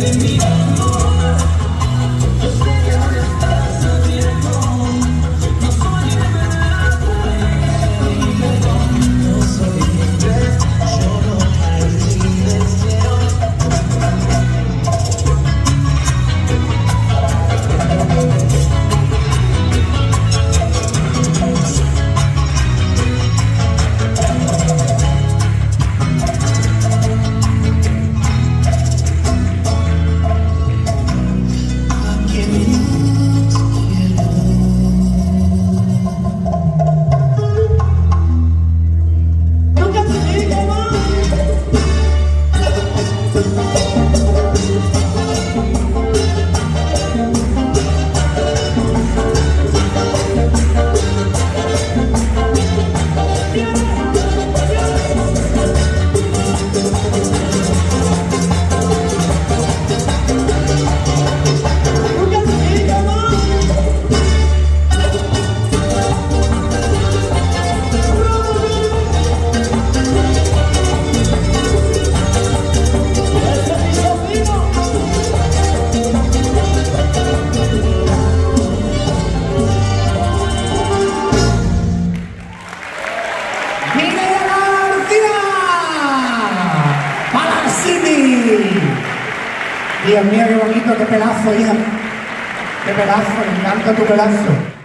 de mí. Dios mío, qué bonito, qué pelazo, hija. Qué pelazo, me encanta tu pelazo.